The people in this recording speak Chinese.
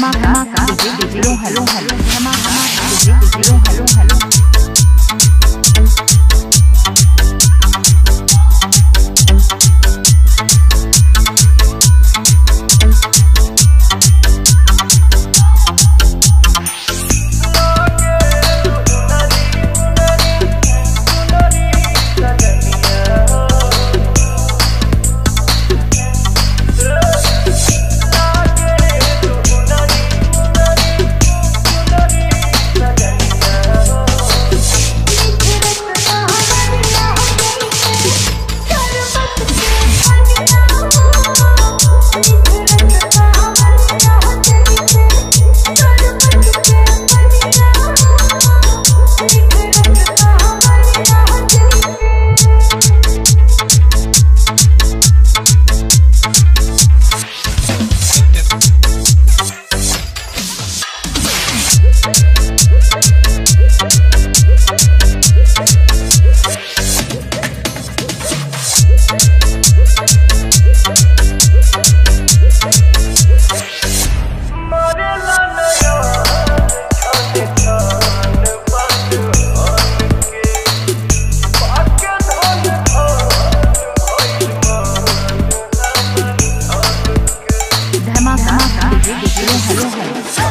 他妈他妈他姐姐姐姐弄他弄他他妈他妈也不用害。怕